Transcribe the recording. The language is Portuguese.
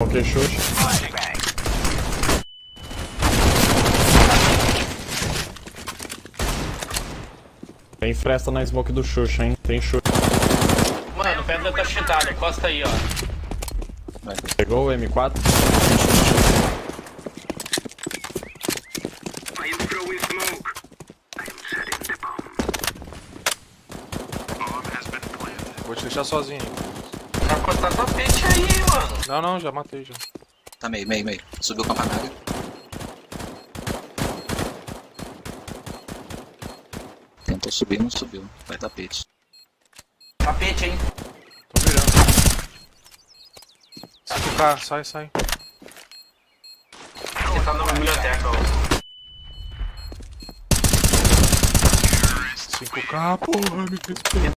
Ok, chute. Tem fresta na smoke do Xuxa, hein? Tem chute. Mano, pedra tá cheatada, encosta aí, ó. Pegou o M4? I am throwing smoke. I am setting the bomb. Bomb has been planted. Vou te deixar sozinho. Encostar tapete aí, mano. Não, não, já matei já. Tá meio, meio, meio. Subiu o campanário. Tentou subir, não subiu. Vai tapete. Tapete, hein? Tô virando. 5k, sai, sai. Você tá na biblioteca, ó. 5k, porra, me respeita.